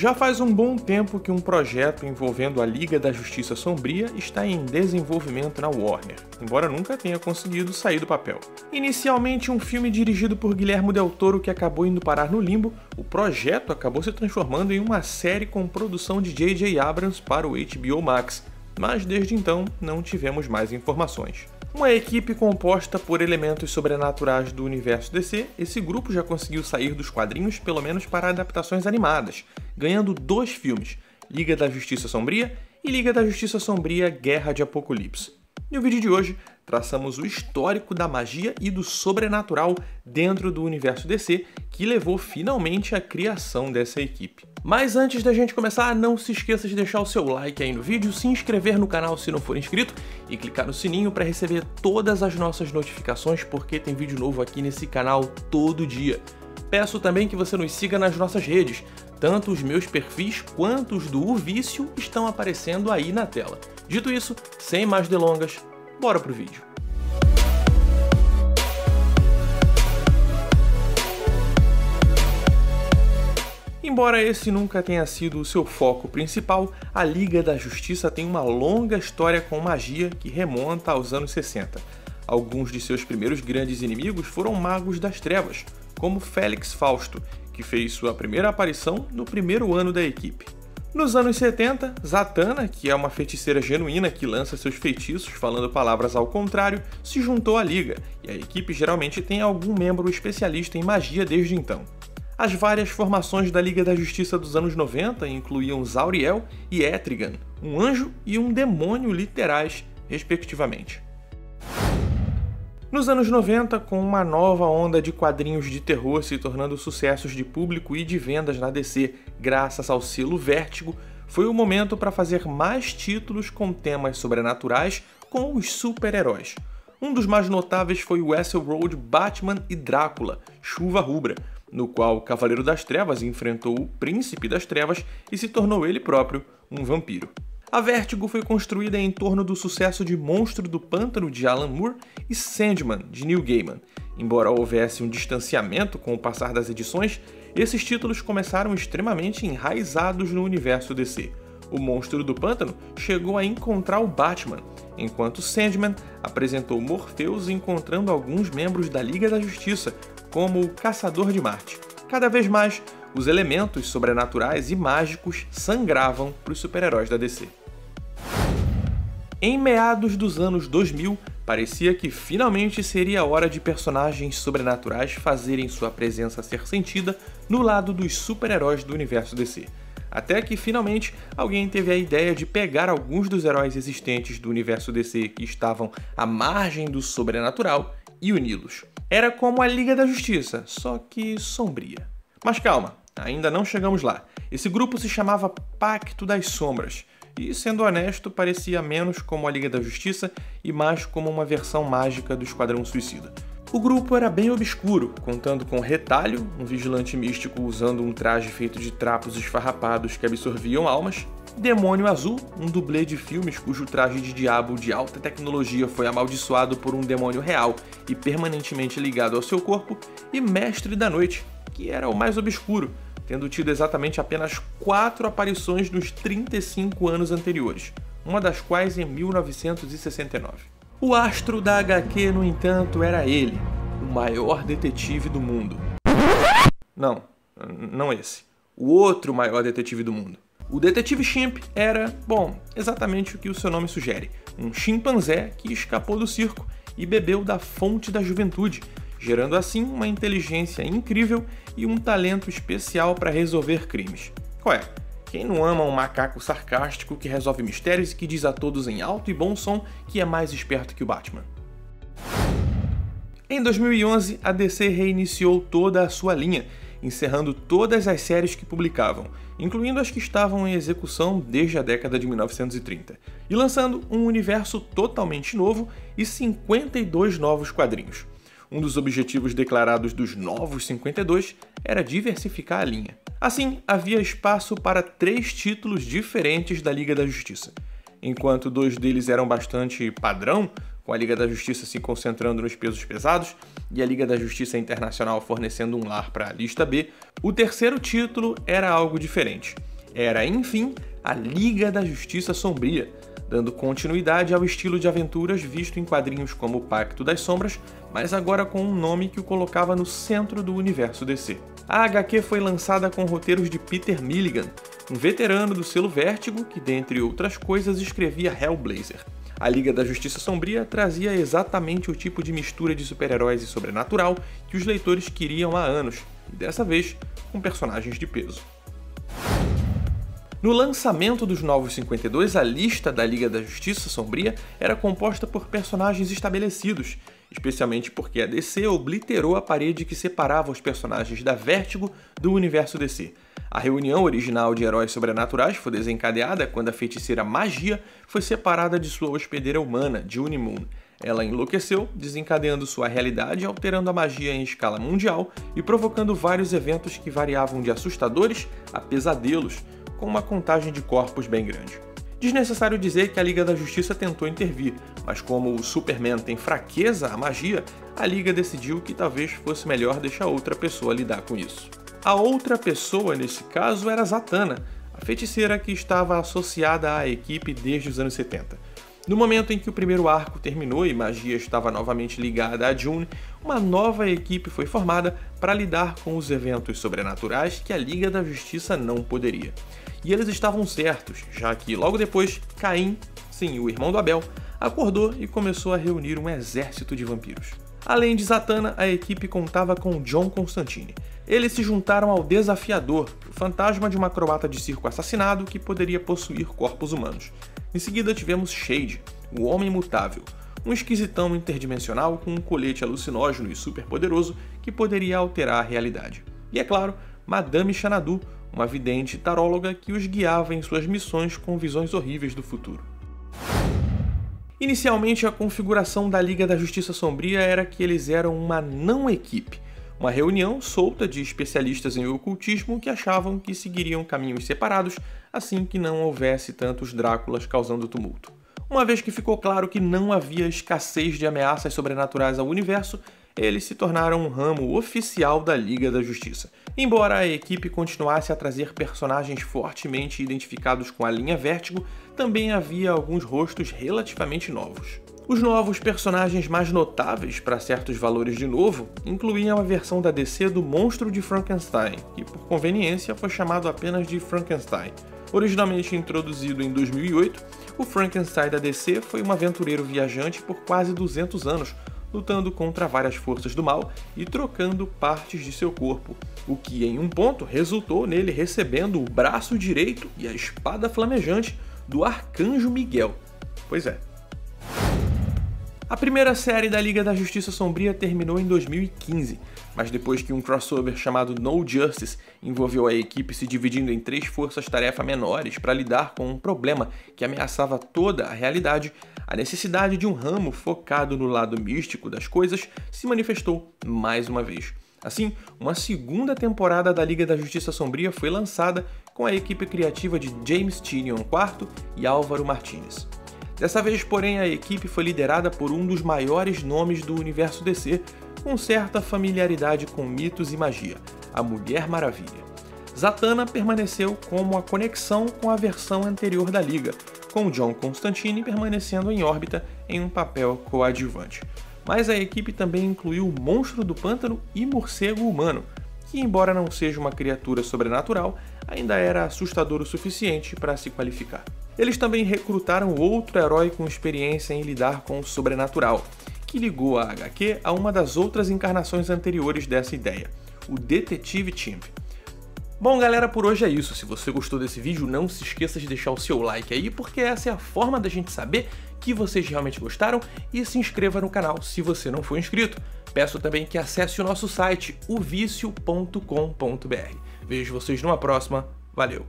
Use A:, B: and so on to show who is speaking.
A: Já faz um bom tempo que um projeto envolvendo a Liga da Justiça Sombria está em desenvolvimento na Warner, embora nunca tenha conseguido sair do papel. Inicialmente um filme dirigido por Guilherme Del Toro que acabou indo parar no limbo, o projeto acabou se transformando em uma série com produção de J.J. Abrams para o HBO Max, mas desde então não tivemos mais informações. Uma equipe composta por elementos sobrenaturais do universo DC, esse grupo já conseguiu sair dos quadrinhos pelo menos para adaptações animadas, ganhando dois filmes, Liga da Justiça Sombria e Liga da Justiça Sombria Guerra de Apocalipse. No vídeo de hoje, traçamos o histórico da magia e do sobrenatural dentro do universo DC, que levou finalmente à criação dessa equipe. Mas antes da gente começar, não se esqueça de deixar o seu like aí no vídeo, se inscrever no canal se não for inscrito e clicar no sininho para receber todas as nossas notificações, porque tem vídeo novo aqui nesse canal todo dia. Peço também que você nos siga nas nossas redes, tanto os meus perfis quanto os do Vício estão aparecendo aí na tela. Dito isso, sem mais delongas, bora pro vídeo. Embora esse nunca tenha sido o seu foco principal, a Liga da Justiça tem uma longa história com magia que remonta aos anos 60. Alguns de seus primeiros grandes inimigos foram magos das trevas, como Félix Fausto, que fez sua primeira aparição no primeiro ano da equipe. Nos anos 70, Zatanna, que é uma feiticeira genuína que lança seus feitiços falando palavras ao contrário, se juntou à liga, e a equipe geralmente tem algum membro especialista em magia desde então. As várias formações da Liga da Justiça dos anos 90 incluíam Zauriel e Etrigan, um anjo e um demônio literais, respectivamente. Nos anos 90, com uma nova onda de quadrinhos de terror se tornando sucessos de público e de vendas na DC graças ao selo Vértigo, foi o momento para fazer mais títulos com temas sobrenaturais com os super-heróis. Um dos mais notáveis foi o Westworld Batman e Drácula, Chuva Rubra, no qual o Cavaleiro das Trevas enfrentou o Príncipe das Trevas e se tornou ele próprio um vampiro. A Vertigo foi construída em torno do sucesso de Monstro do Pântano de Alan Moore e Sandman de Neil Gaiman. Embora houvesse um distanciamento com o passar das edições, esses títulos começaram extremamente enraizados no universo DC. O Monstro do Pântano chegou a encontrar o Batman, enquanto Sandman apresentou Morpheus encontrando alguns membros da Liga da Justiça, como o Caçador de Marte. Cada vez mais, os elementos sobrenaturais e mágicos sangravam para os super-heróis da DC. Em meados dos anos 2000, parecia que finalmente seria a hora de personagens sobrenaturais fazerem sua presença ser sentida no lado dos super-heróis do universo DC. Até que finalmente alguém teve a ideia de pegar alguns dos heróis existentes do universo DC que estavam à margem do sobrenatural e uni-los. Era como a Liga da Justiça, só que sombria. Mas calma, ainda não chegamos lá. Esse grupo se chamava Pacto das Sombras e, sendo honesto, parecia menos como a Liga da Justiça e mais como uma versão mágica do Esquadrão Suicida. O grupo era bem obscuro, contando com Retalho, um vigilante místico usando um traje feito de trapos esfarrapados que absorviam almas, Demônio Azul, um dublê de filmes cujo traje de diabo de alta tecnologia foi amaldiçoado por um demônio real e permanentemente ligado ao seu corpo, e Mestre da Noite, que era o mais obscuro, tendo tido exatamente apenas quatro aparições nos 35 anos anteriores, uma das quais em 1969. O astro da HQ, no entanto, era ele, o maior detetive do mundo. Não, não esse. O outro maior detetive do mundo. O detetive Chimp era, bom, exatamente o que o seu nome sugere: um chimpanzé que escapou do circo e bebeu da fonte da juventude, gerando assim uma inteligência incrível e um talento especial para resolver crimes. Qual é? Quem não ama um macaco sarcástico que resolve mistérios e que diz a todos em alto e bom som que é mais esperto que o Batman? Em 2011, a DC reiniciou toda a sua linha, encerrando todas as séries que publicavam, incluindo as que estavam em execução desde a década de 1930, e lançando um universo totalmente novo e 52 novos quadrinhos. Um dos objetivos declarados dos Novos 52 era diversificar a linha. Assim, havia espaço para três títulos diferentes da Liga da Justiça. Enquanto dois deles eram bastante padrão, com a Liga da Justiça se concentrando nos pesos pesados e a Liga da Justiça Internacional fornecendo um lar para a lista B, o terceiro título era algo diferente. Era, enfim, a Liga da Justiça Sombria, dando continuidade ao estilo de aventuras visto em quadrinhos como o Pacto das Sombras, mas agora com um nome que o colocava no centro do universo DC. A HQ foi lançada com roteiros de Peter Milligan, um veterano do selo Vértigo que, dentre outras coisas, escrevia Hellblazer. A Liga da Justiça Sombria trazia exatamente o tipo de mistura de super-heróis e sobrenatural que os leitores queriam há anos, e dessa vez com personagens de peso. No lançamento dos Novos 52, a lista da Liga da Justiça Sombria era composta por personagens estabelecidos, especialmente porque a DC obliterou a parede que separava os personagens da Vértigo do universo DC. A reunião original de heróis sobrenaturais foi desencadeada quando a feiticeira Magia foi separada de sua hospedeira humana, Juni Moon. Ela enlouqueceu, desencadeando sua realidade, alterando a magia em escala mundial e provocando vários eventos que variavam de assustadores a pesadelos, com uma contagem de corpos bem grande. Desnecessário dizer que a Liga da Justiça tentou intervir, mas como o Superman tem fraqueza à magia, a Liga decidiu que talvez fosse melhor deixar outra pessoa lidar com isso. A outra pessoa nesse caso era Zatanna, a feiticeira que estava associada à equipe desde os anos 70. No momento em que o primeiro arco terminou e magia estava novamente ligada a June, uma nova equipe foi formada para lidar com os eventos sobrenaturais que a Liga da Justiça não poderia. E eles estavam certos, já que logo depois, Caim, sim, o irmão do Abel, acordou e começou a reunir um exército de vampiros. Além de Zatanna, a equipe contava com John Constantine. Eles se juntaram ao Desafiador, o fantasma de uma acrobata de circo assassinado que poderia possuir corpos humanos. Em seguida tivemos Shade, o Homem Mutável, um esquisitão interdimensional com um colete alucinógeno e superpoderoso que poderia alterar a realidade. E é claro, Madame Xanadu, uma vidente taróloga que os guiava em suas missões com visões horríveis do futuro. Inicialmente, a configuração da Liga da Justiça Sombria era que eles eram uma não-equipe, uma reunião solta de especialistas em ocultismo que achavam que seguiriam caminhos separados assim que não houvesse tantos Dráculas causando tumulto. Uma vez que ficou claro que não havia escassez de ameaças sobrenaturais ao universo, eles se tornaram um ramo oficial da Liga da Justiça. Embora a equipe continuasse a trazer personagens fortemente identificados com a linha Vértigo, também havia alguns rostos relativamente novos. Os novos personagens mais notáveis para certos valores de novo incluíam a versão da DC do Monstro de Frankenstein, que por conveniência foi chamado apenas de Frankenstein. Originalmente introduzido em 2008, o Frankenstein da DC foi um aventureiro viajante por quase 200 anos, lutando contra várias forças do mal e trocando partes de seu corpo, o que em um ponto resultou nele recebendo o braço direito e a espada flamejante do Arcanjo Miguel. Pois é. A primeira série da Liga da Justiça Sombria terminou em 2015, mas depois que um crossover chamado No Justice envolveu a equipe se dividindo em três forças-tarefa menores para lidar com um problema que ameaçava toda a realidade, a necessidade de um ramo focado no lado místico das coisas se manifestou mais uma vez. Assim, uma segunda temporada da Liga da Justiça Sombria foi lançada com a equipe criativa de James Tynion IV e Álvaro Martinez. Dessa vez, porém, a equipe foi liderada por um dos maiores nomes do universo DC, com certa familiaridade com mitos e magia, a Mulher Maravilha. Zatanna permaneceu como a conexão com a versão anterior da Liga, com John Constantine permanecendo em órbita em um papel coadjuvante. Mas a equipe também incluiu o Monstro do Pântano e Morcego Humano, que, embora não seja uma criatura sobrenatural, ainda era assustador o suficiente para se qualificar. Eles também recrutaram outro herói com experiência em lidar com o sobrenatural, que ligou a HQ a uma das outras encarnações anteriores dessa ideia, o Detetive Chimp. Bom, galera, por hoje é isso. Se você gostou desse vídeo, não se esqueça de deixar o seu like aí, porque essa é a forma da gente saber que vocês realmente gostaram e se inscreva no canal se você não for inscrito. Peço também que acesse o nosso site, ovicio.com.br. Vejo vocês numa próxima. Valeu!